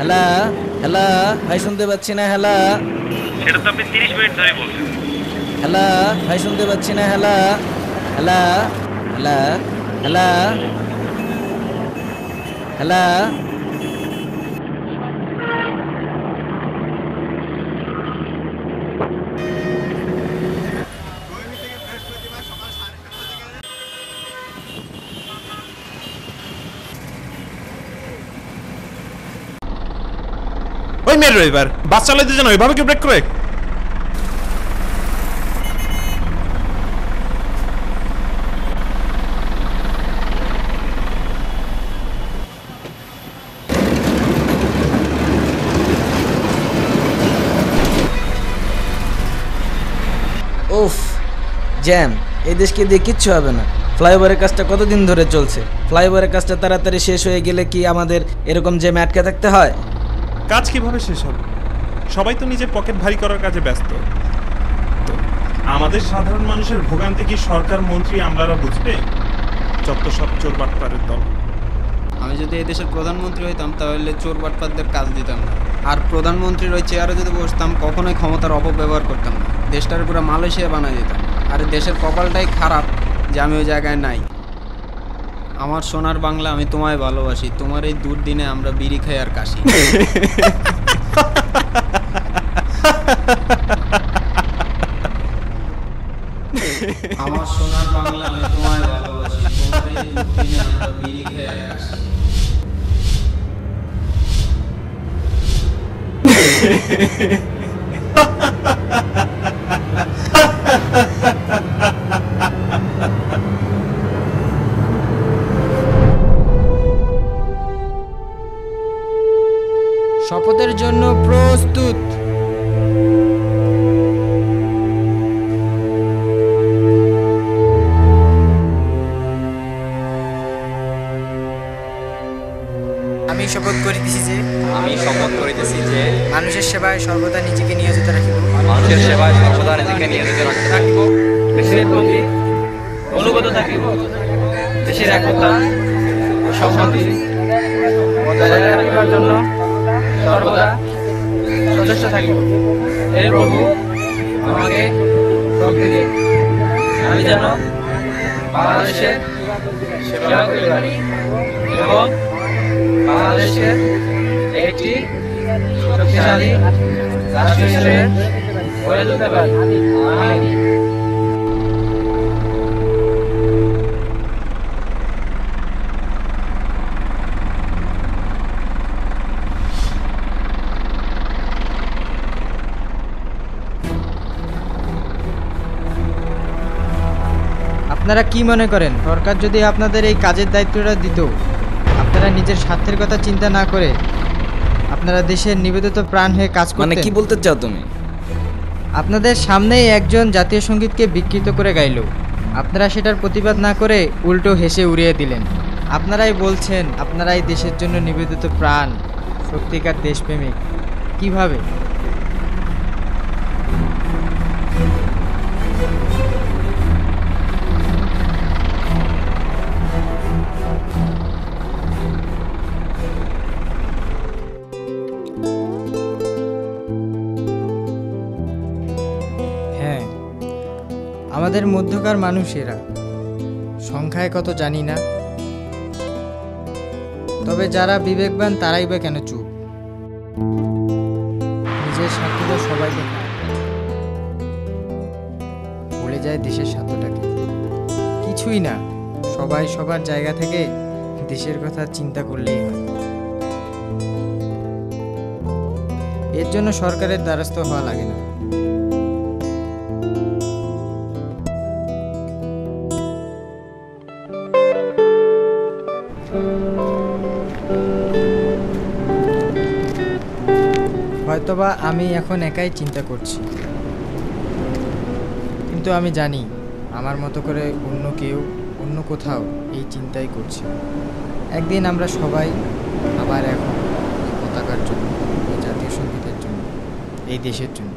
Hello hello ভাই শুনতে পাচ্ছি না হ্যালো। সেটা তো আপনি তিরিশ মিনিট ধরে বলছেন। হ্যালো ভাই শুনতে পাচ্ছি না hello. Hello hello hello. Hello. ওই ড্রাইভার বাস চালাইতে জানো ওইভাবে কি ব্রেক করে। জ্যাম, এই দেশকে দিয়ে কিচ্ছু হবে না। ফ্লাইওভারের কাজটা কতদিন ধরে চলছে? ফ্লাইওভারের কাজটা তাড়াতাড়ি শেষ হয়ে গেলে কি আমাদের এরকম জ্যামে আটকে থাকতে হয়? কাজ কীভাবে শেষ হবে? সবাই তো নিজের পকেট ভারী করার কাজে ব্যস্ত। তো আমাদের সাধারণ মানুষের ভোগান্তি কি সরকার, মন্ত্রী আমলারা বুঝবে? যত সব চোর বাটপারের দল। আমি যদি এই দেশের প্রধানমন্ত্রী হইতাম, তাহলে চোর বাটপাতদের কাজ দিতাম না। আর প্রধানমন্ত্রীর ওই চেয়ারে যদি বসতাম, কখনোই ক্ষমতার অপব্যবহার করতাম না। দেশটার পুরো মালয়েশিয়া বানাই দিতাম। আর দেশের কপালটাই খারাপ যে আমি ওই জায়গায় নাই। আমার সোনার বাংলা আমি তোমায় ভালোবাসি, তোমার এই দুর্দিনে আমরা বিড়ি খাই আর কাশি। আমার সোনার বাংলা আমি তোমায় ভালোবাসি, তোমার এই দুর্দিনে আমরা বিড়ি খাই আর কাশি। শপথের জন্য প্রস্তুত। আমি শপথ করিতেছি যে আমি শপথ করিতেছি যে মানুষের সেবায় সর্বদা নিজেকে নিয়োজিত রাখিব। মানুষের সেবায় সর্বদা নিজেকে নিয়োজিত রাখতে থাকিব। দেশের প্রতি অনুগত থাকিব। দেশের একতা ও এবং বাংলাদেশের একটি শক্তিশালী রাষ্ট্র হিসেবে গড়ে তুলতে পারি। আপনারা কি মনে করেন? সরকার যদি আপনাদের এই কাজের দায়িত্বটা দিত আপনারা নিজের স্বার্থের কথা চিন্তা না করে আপনারা দেশের নিবেদিত প্রাণ হয়ে কাজ মানে করতেন। কি বলতে চাও তুমি? আপনাদের সামনেই একজন জাতীয় সঙ্গীতকে বিকৃত করে গাইল। আপনারা সেটার প্রতিবাদ না করে উল্টো হেসে উড়িয়ে দিলেন। আপনারাই বলছেন আপনারাই দেশের জন্য নিবেদিত প্রাণ সত্যিকার দেশপ্রেমিক। কীভাবে? আমাদের মধ্যকার মানুষেরা। সংখ্যায় কত জানি না। তবে যারা বিবেকবান, তারাই বা কেন চুপ? নিজের স্বার্থ তো সবাই দেখে ভুলে যায় দেশের স্বার্থটাকে। কিছুই না, সবাই সবার জায়গা থেকে দেশের কথা চিন্তা করলেই হয়। এর জন্য সরকারের দ্বারস্থ হওয়া লাগে না। হয়তোবা আমি এখন একাই চিন্তা করছি। কিন্তু আমি জানি, আমার মতো করে অন্য কেউ অন্য কোথাও এই চিন্তাই করছে। একদিন আমরা সবাই আবার এখন পতাকার জন্য জাতীয় সঙ্গীতের জন্য, এই দেশের জন্য।